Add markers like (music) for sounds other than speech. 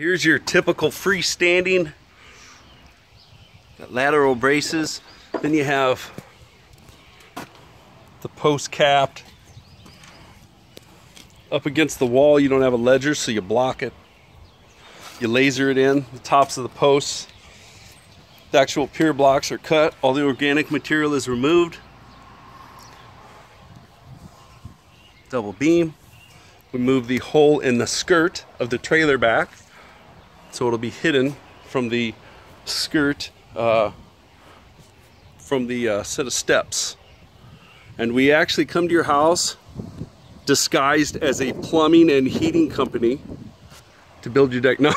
Here's your typical freestanding Got lateral braces. Then you have the post capped up against the wall. You don't have a ledger, so you block it. You laser it in the tops of the posts. The actual pier blocks are cut. All the organic material is removed. Double beam. We move the hole in the skirt of the trailer back so it'll be hidden from the skirt uh, from the uh, set of steps and we actually come to your house disguised as a plumbing and heating company to build your deck. (laughs) No,